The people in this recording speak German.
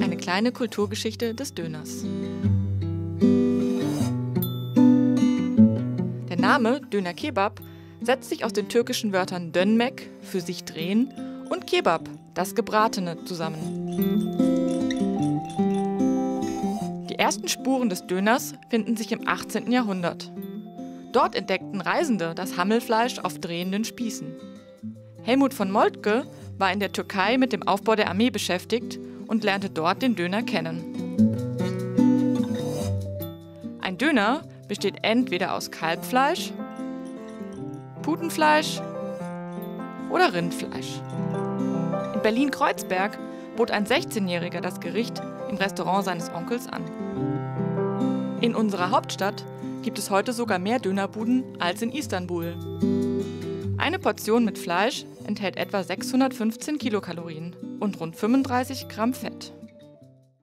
Eine kleine Kulturgeschichte des Döners. Der Name Döner Kebab setzt sich aus den türkischen Wörtern Dönmek für sich drehen und Kebab, das Gebratene, zusammen. Die ersten Spuren des Döners finden sich im 18. Jahrhundert. Dort entdeckten Reisende das Hammelfleisch auf drehenden Spießen. Helmut von Moltke war in der Türkei mit dem Aufbau der Armee beschäftigt und lernte dort den Döner kennen. Ein Döner besteht entweder aus Kalbfleisch, Putenfleisch oder Rindfleisch. In Berlin-Kreuzberg bot ein 16-Jähriger das Gericht im Restaurant seines Onkels an. In unserer Hauptstadt gibt es heute sogar mehr Dönerbuden als in Istanbul. Eine Portion mit Fleisch enthält etwa 615 Kilokalorien und rund 35 Gramm Fett.